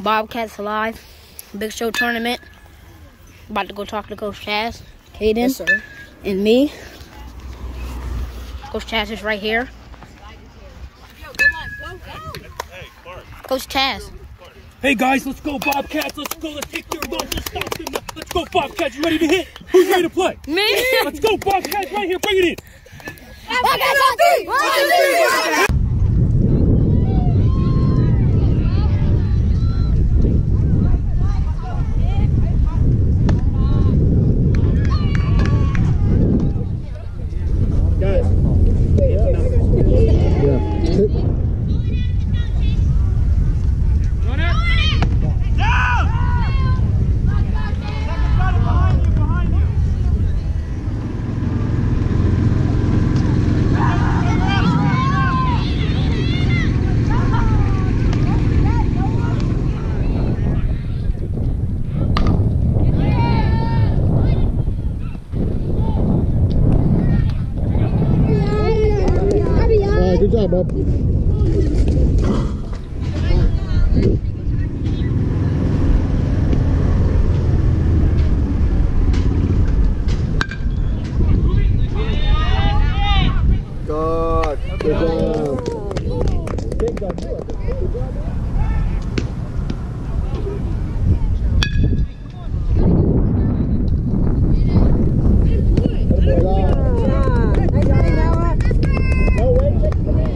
Bobcats Alive Big Show Tournament. About to go talk to Coach Chaz, Caden, Yes, sir. and me. Coach Chaz is right here. Coach Chaz. Hey guys, let's go Bobcats. Let's go. Let's take their lunch. Let's stop them. Let's go Bobcats. You ready to hit? Who's ready to play? Me. Let's go Bobcats right here. Bring it in. Guys. All right, good job, Bob. Good. Good job. Good job. No, wait, check the man.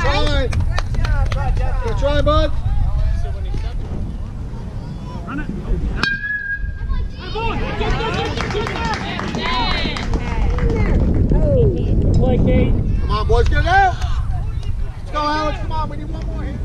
Try. Good try, bud. Play, Kate. Come on, boys, get it out. Let's go, Alex. Come on, we need one more here.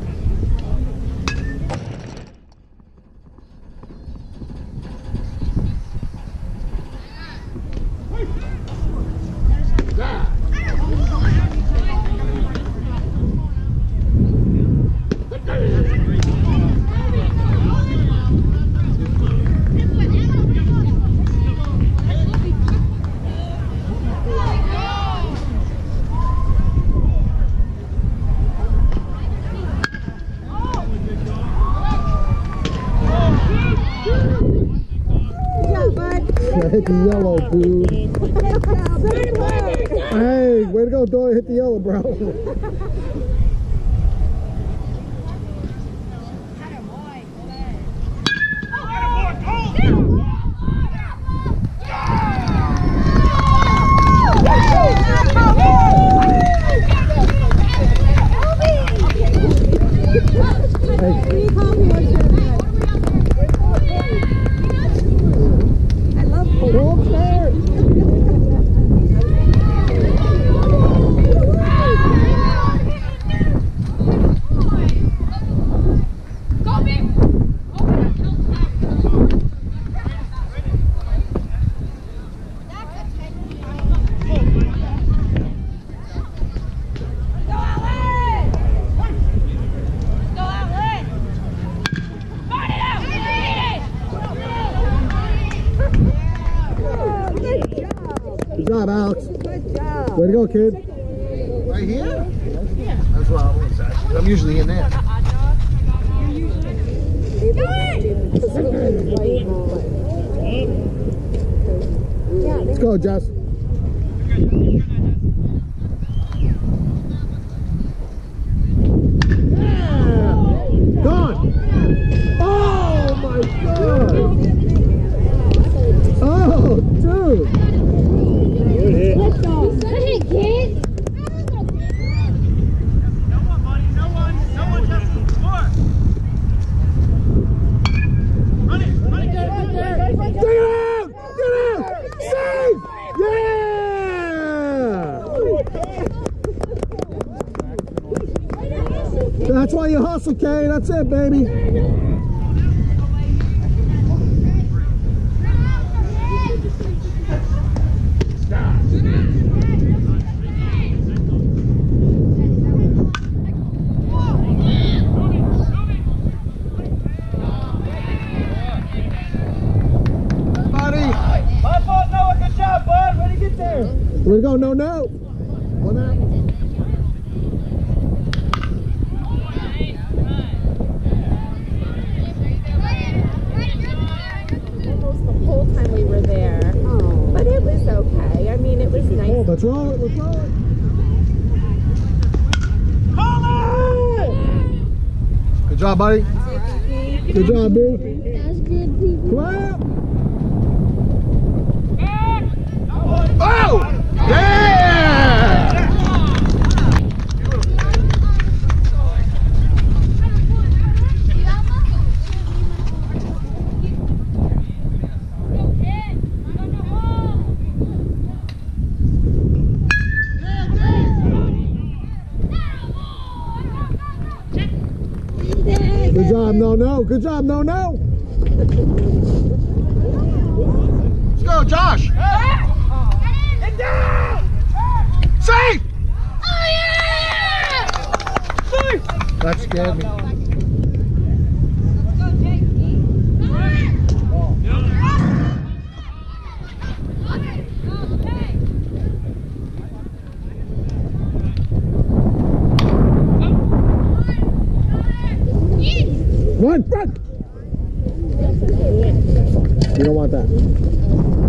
Hit the yellow, dude. Hey, way to go, Doyle. Hit the yellow, bro. Go upstairs. Good job, Alex. Way to go, kid. Right here? Yeah. That's what I was actually. I'm usually in there. Let's go, Jess. Yeah! Gone! Oh my god! Oh, dude! Good hit. Get it out! Get it out! Save! Yeah! That's why you hustle, Kay. That's it, baby. Buddy. My fault, Noah. Good job, bud. no, no, no. One out. almost the whole time we were there. But it was okay. I mean, it was Oh, nice. let's roll it. Let's roll it. Good job, buddy. Good job, B. That's good, people. Clap. Oh! Yeah! Good job, no, no. Good job, no. Let's go, Josh. Safe! That scared me. Run, run! Don't want that.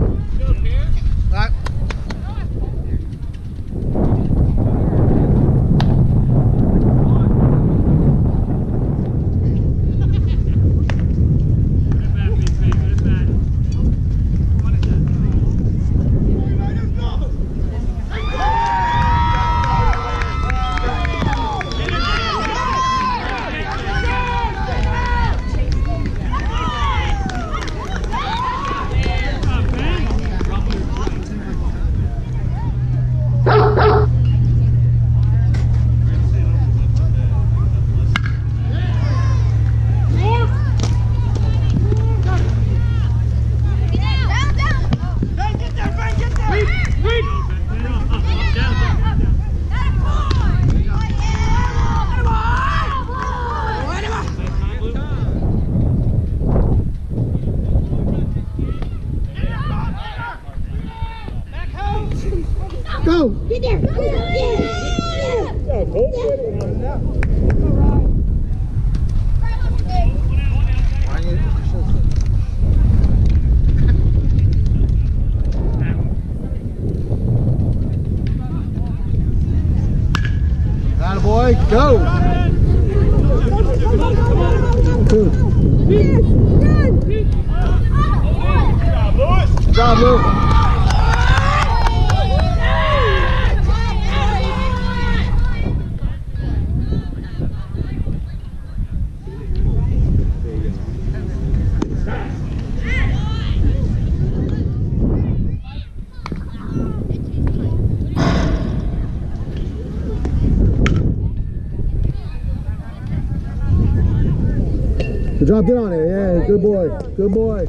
Job, get on it. Yeah, good boy. Good boy.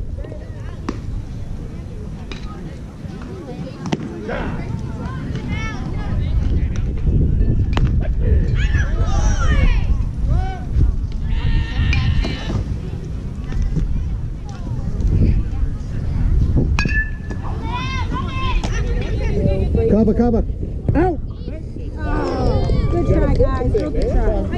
Cover, cover. Out! Good try, guys. Good try.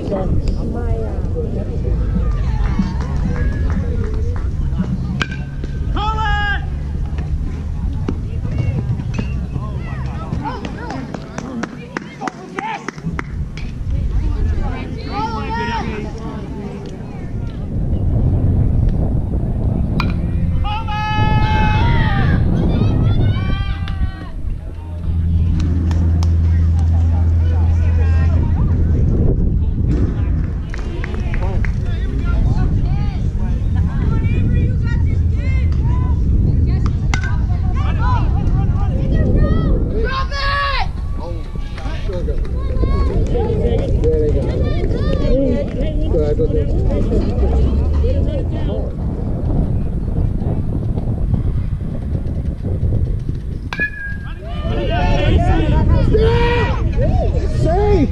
Safe!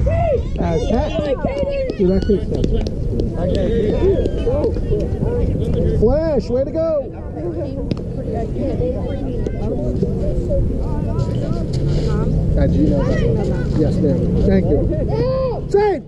Heck. Dude, that Flash, way to go! At gmail.com. Yes, ma'am. Thank you. Say.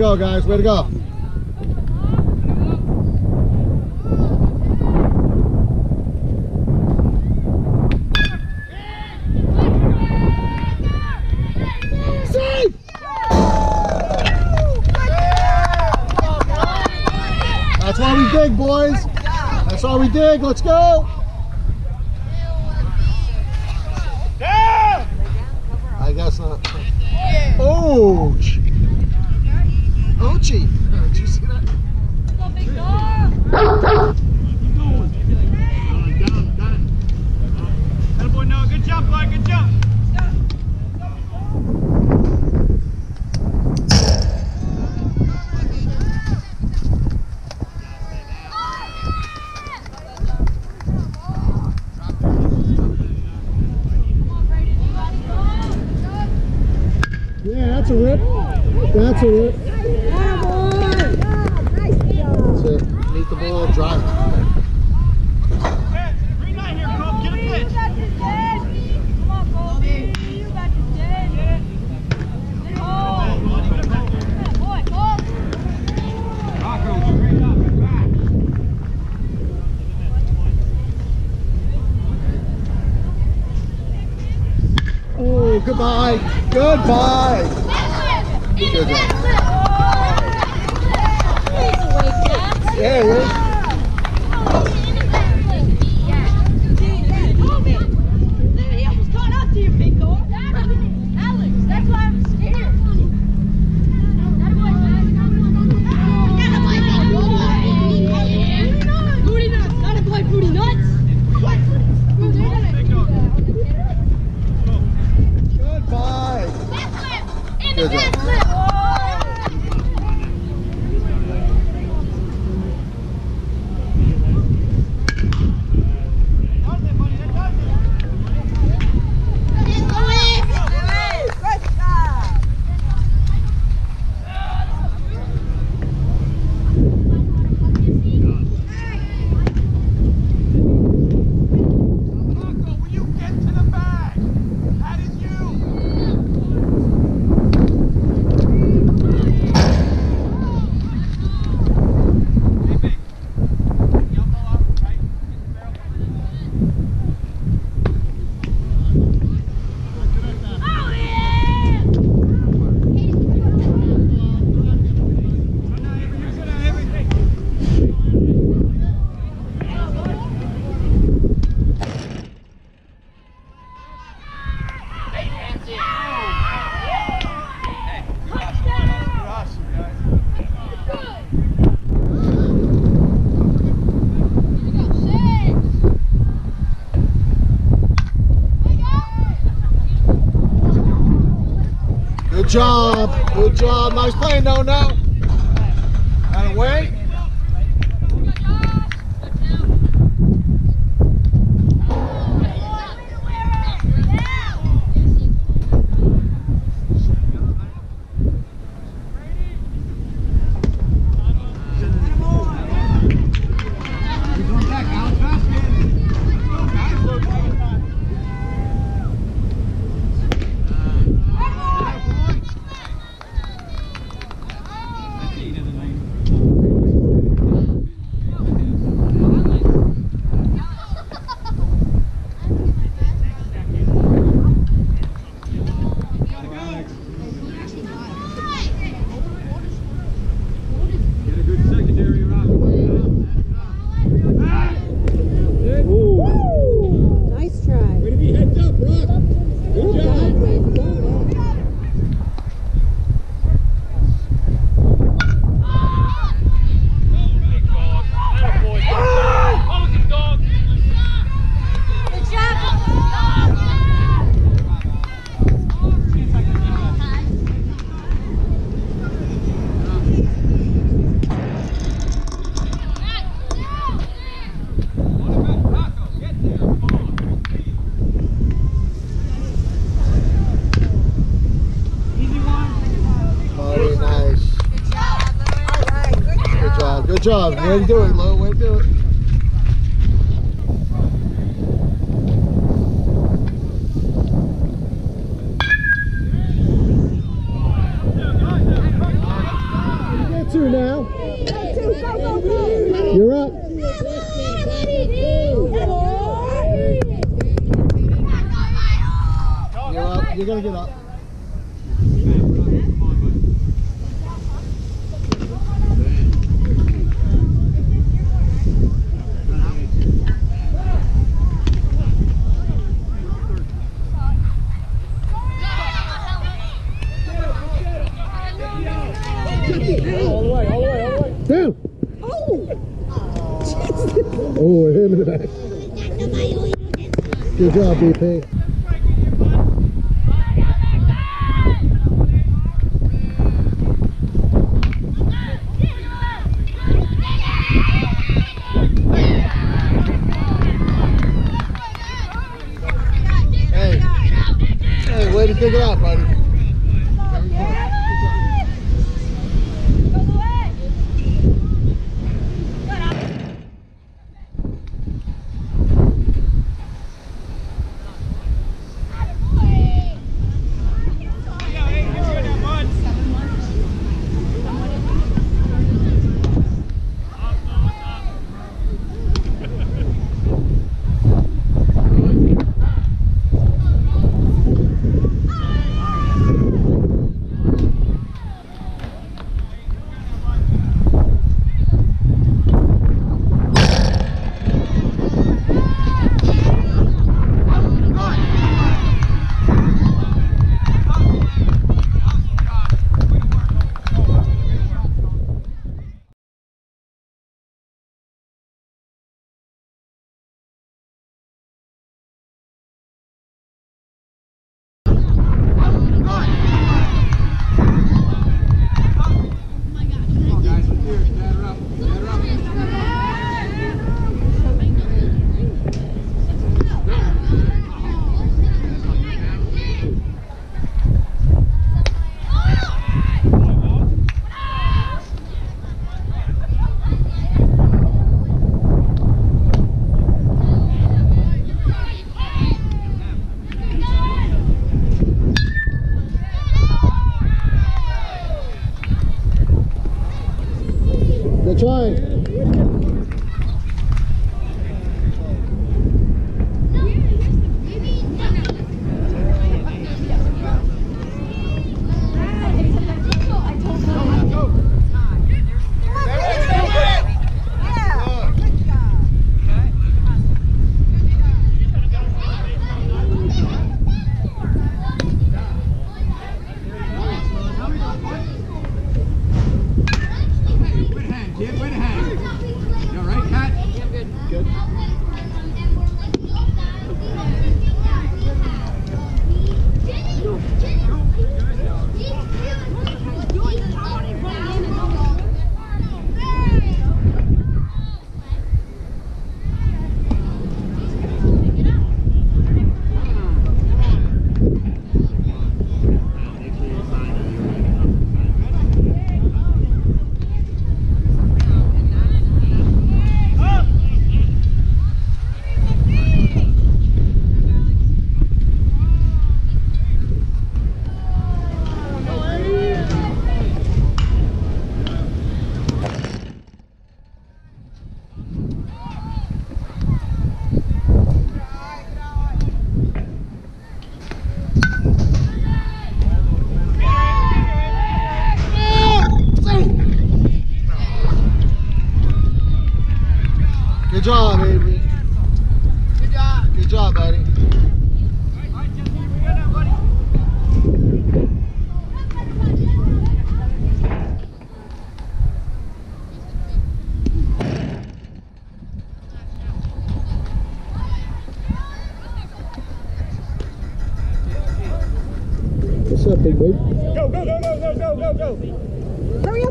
Go, guys. Way to go. That's why we dig, boys. That's why we dig. Let's go. I guess not. Ouch. Ouchie. Did you see that? That's a rip. That's a rip. That's it. Meet the ball, drive. Hey, green light here, Cope. Get a pitch. Rocco, straight up and back. Oh, goodbye. Goodbye. Good. Yeah, yeah. job. Good job. Nice play, no, no. job. Way to do it, Lo. Way to do it. Good job, BP.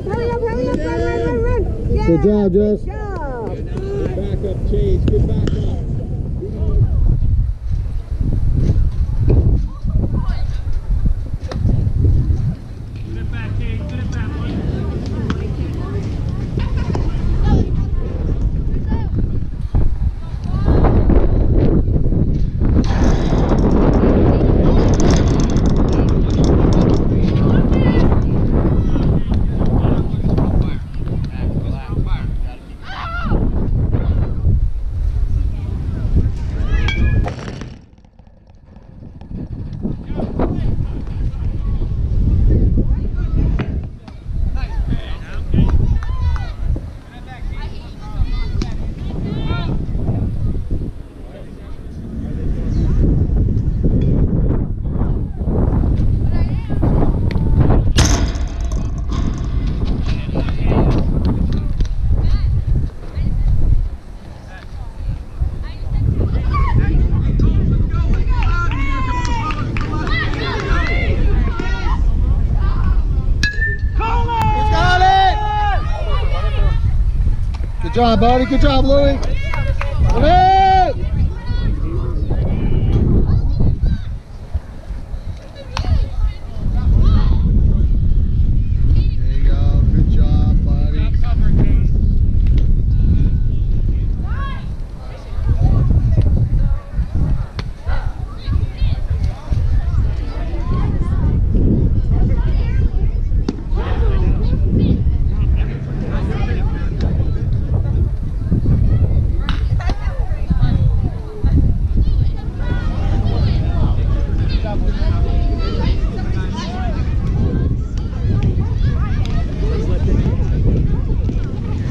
Hurry up, hurry up, run, run, run, run. Good job, Jess. Good job. Back up, Chase. Good back up. Good back, Chase. Good back, boy. He's got it! Good job, buddy. Good job, Louie. Louie! There you go. Good job, buddy.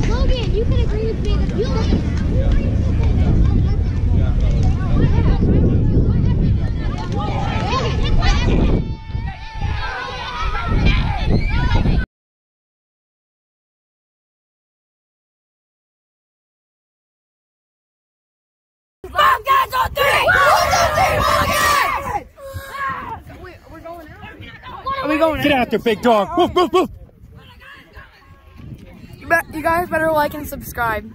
Logan, you can agree with me that you Are we going Get out there, big dog. Woof, woof, woof. You, bet- you guys better like and subscribe.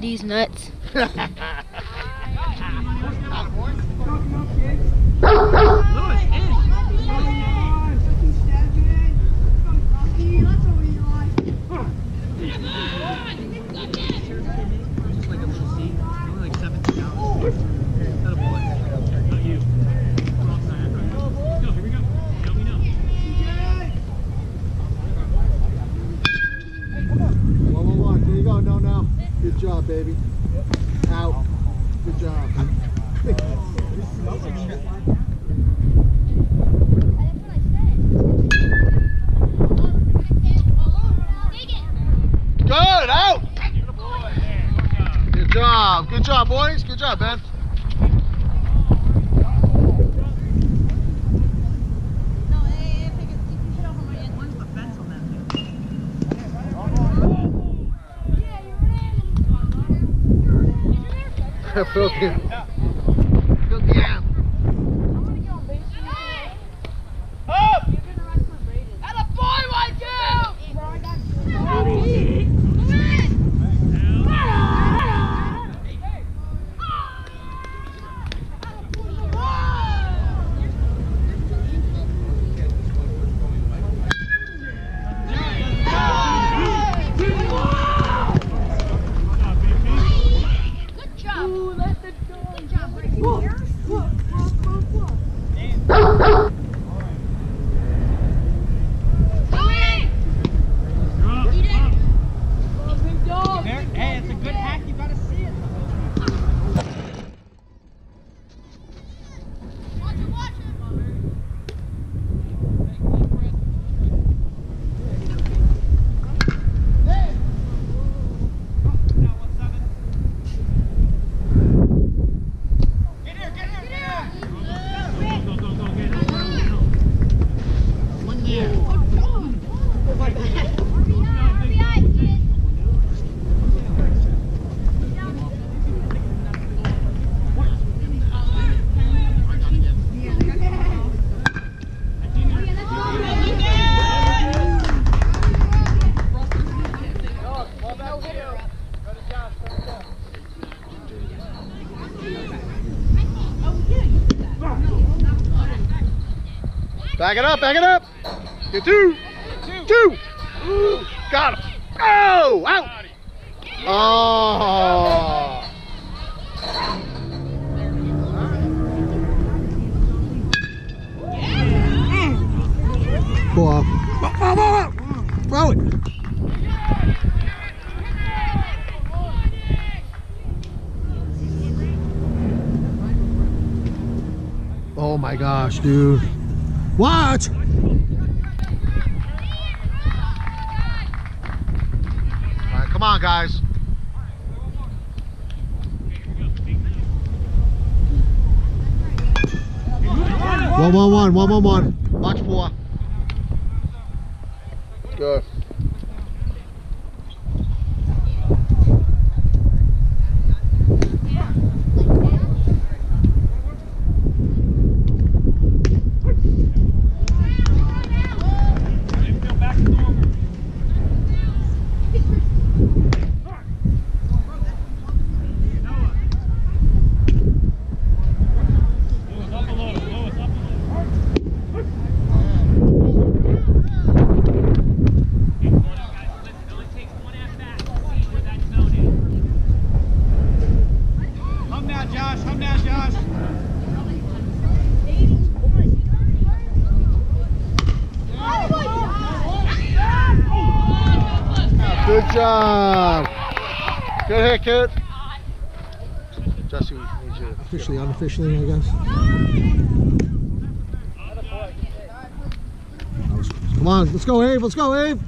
These nuts. One, one, one. There you go. No, no. Baby. Out. Good job. Back it up, back it up. Get two. Two. Ooh, got him. Oh, out. Oh. Pull off. Whoa, whoa, whoa. Throw it. Oh my gosh, dude. Watch! Right, come on, guys. One, one, one, one, one, one. Watch four. Good. Come now, Josh. Come now, Josh. Good job. Good hit, kid. Jesse, we need you. Officially, I guess. Come on, let's go, Abe. Let's go, Abe.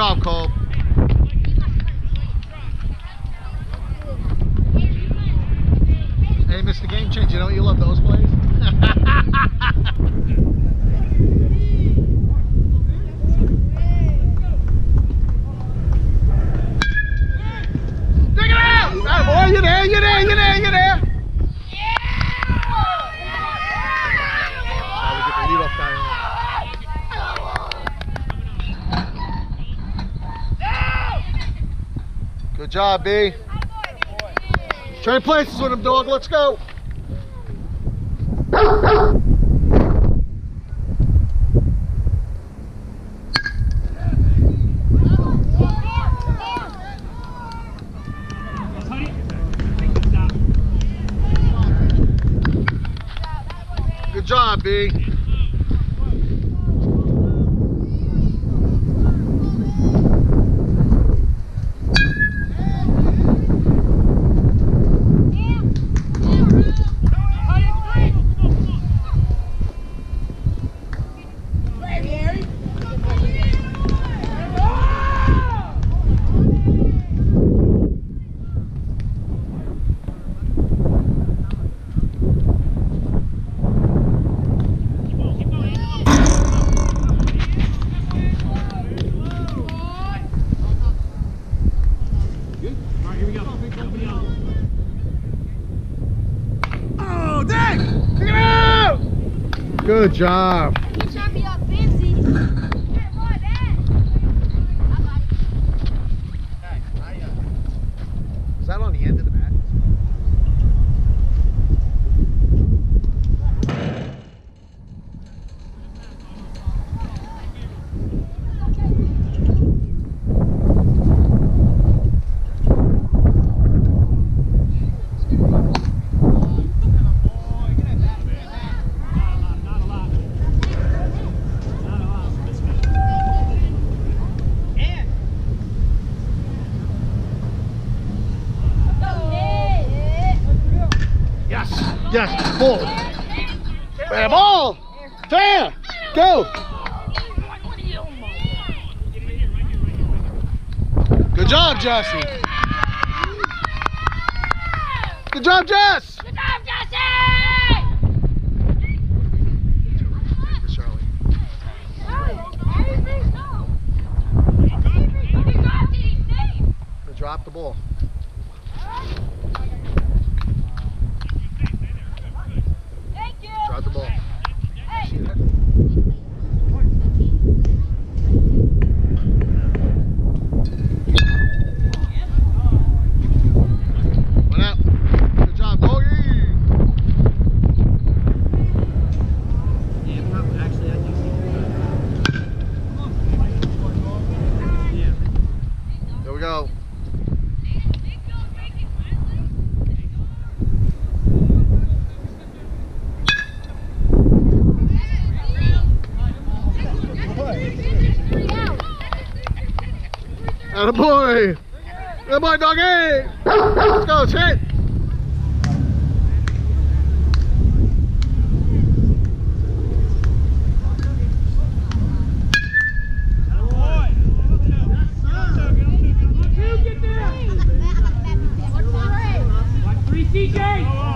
Job, Cole. Hey, Mr. Game Changer, you know you love those plays? Dig it out! That boy, you there, you there, you there, you there. Now we get the leadoff guy on. Good job, B. Trade places with him, dog. Let's go. Good job, B. Oh, dang! Take it out! Good job. He shot me up fancy. Hey, boy, Dad. I got it. Is that on the end of the mat? Yes, yes, ball. Fair ball. Fair. Go. Good job, Jesse. Good job, Jess. Good job, Jesse! Charlie. Drop the ball. Thank you. Drop the ball. One out. Good job, doggy. Here we go. Atta boy. Good boy, doggy. Let's go, let's hit. Three CJ!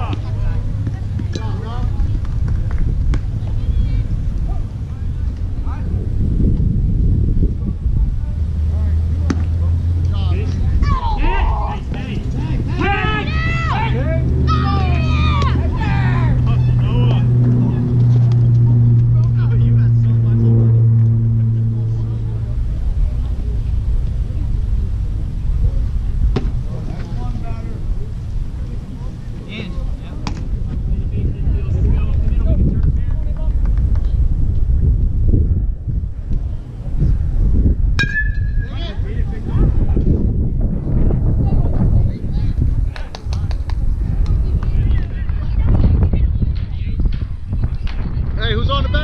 Hey, who's on the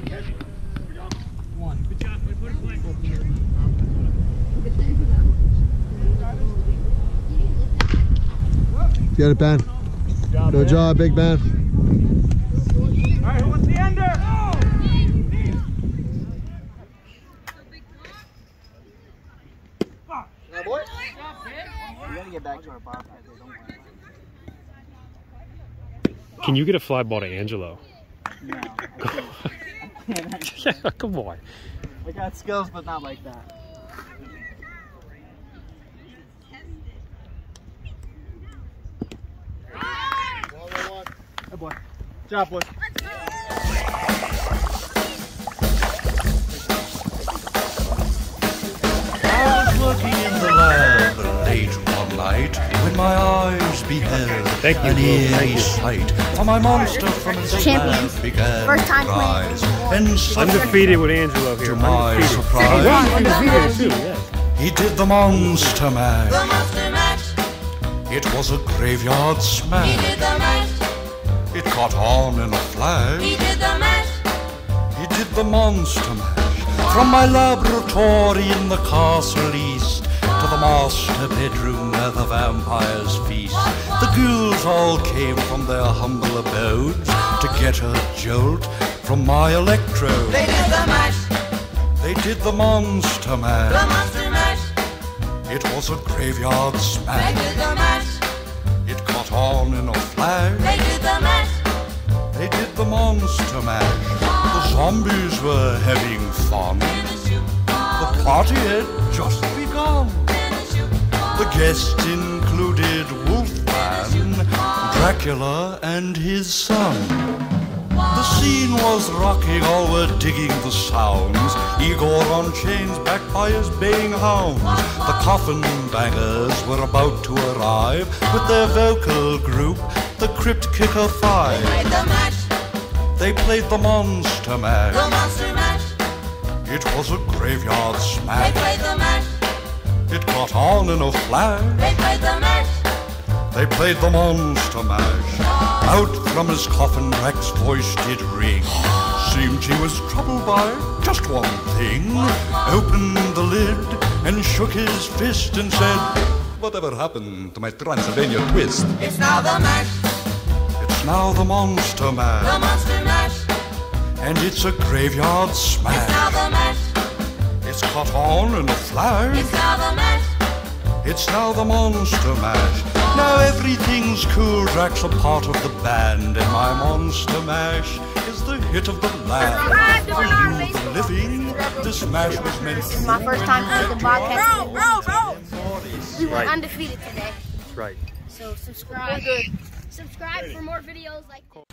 Get it, Ben. Good job, Big Ben. Alright, who wants the ender? Can you get a fly ball to Angelo? yeah, come on. I got skills, but not like that. Good boy. Good job, boy. I was working in the lab late one night when my eyes beheld Thank you, an Thank eerie you. sight. For my monster from its Champions. lab began First time to rise. And Undefeated with Angelo here. to my Undefeated. surprise, Undefeated too, yeah. he did the monster mash. It was a graveyard smash. Caught on in a flash. He did the monster mash. From my laboratory in the castle east to the master bedroom where the vampires feast. The ghouls all came from their humble abodes to get a jolt from my electrode. They did the mash, They did the monster mash. the monster mash. It was a graveyard smash. They did the mash, It caught on in a flash. They did the monster mash. The zombies were having fun. The party had just begun. The guests included Wolfman, Dracula, and his son. The scene was rocking, all were digging the sounds. Igor on chains, backed by his baying hounds. The coffin bangers were about to arrive with their vocal group, the Crypt Kicker Five. They Played the mash, They played the Monster Mash. the monster mash. It was a graveyard smash. They played the mash, It caught on in a flash. they played the mash. They played the Monster Mash. Out from his coffin, Drac's voice did ring. Seemed he was troubled by just one thing. Opened the lid and shook his fist and said, Whatever happened to my Transylvania twist? It's now the mash, It's now the Monster the Mash. monster mash. And it's a graveyard smash. It's now smash. the mash, It's caught on in a flash. it's now the mash. It's now the Monster Mash. Now everything's cool. Drac's a part of the band, and my Monster Mash is the hit of the land. For you living, this mash was meant This is my first time playing the Bobcats. We were Right. undefeated today. That's right. So subscribe. Subscribe for more videos like this.